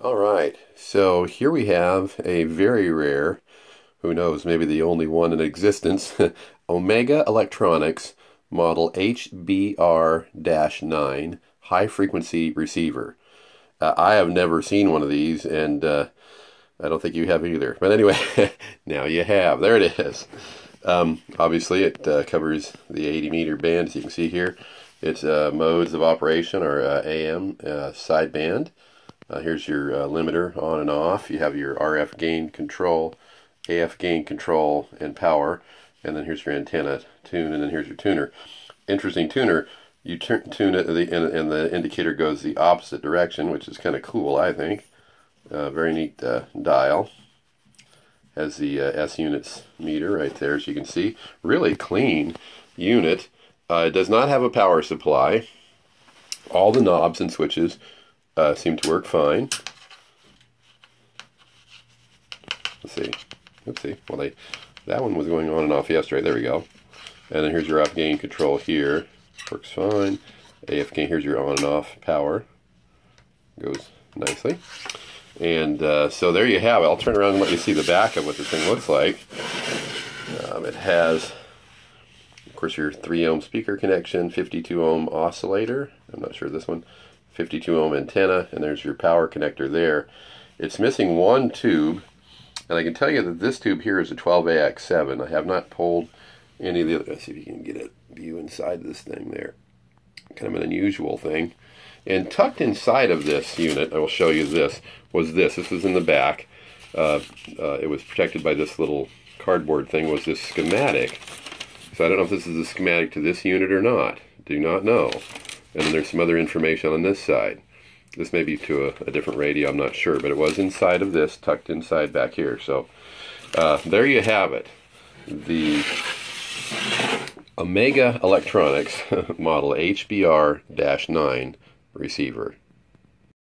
All right, so here we have a very rare, who knows, maybe the only one in existence, Omega Electronics model HBR-9 high frequency receiver. Uh, I have never seen one of these and uh, I don't think you have either. But anyway, now you have. There it is. Um, obviously, it uh, covers the 80 meter band as you can see here. Its uh, modes of operation are uh, AM uh, sideband. Uh, here's your uh, limiter on and off. You have your RF gain control, AF gain control, and power. And then here's your antenna tune, and then here's your tuner. Interesting tuner. You turn tune it, and, the indicator goes the opposite direction, which is kind of cool, I think. Uh, very neat uh, dial. Has the uh, S units meter right there, as you can see. Really clean unit. Uh, it does not have a power supply. All the knobs and switches uh, seem to work fine. Let's see. Let's see. Well, they that one was going on and off yesterday. There we go. And then here's your up gain control here. Works fine. AF gain, here's your on and off power. Goes nicely. And uh, so there you have it. I'll turn around and let you see the back of what this thing looks like. Um, it has, of course, your 3 ohm speaker connection, 52 ohm oscillator. I'm not sure this one. 52 ohm antenna, and there's your power connector there. It's missing one tube, and I can tell you that this tube here is a 12AX7. I have not pulled any of the other, let's see if you can get a view inside this thing there. Kind of an unusual thing. And tucked inside of this unit, I will show you this, was this. This was in the back. Uh, uh, it was protected by this little cardboard thing, was this schematic. So I don't know if this is a schematic to this unit or not. Do not know. And then there's some other information on this side. This may be to a, a different radio, I'm not sure, but it was inside of this, tucked inside back here. So uh, there you have it. The Omega Electronics model HBR-9 receiver.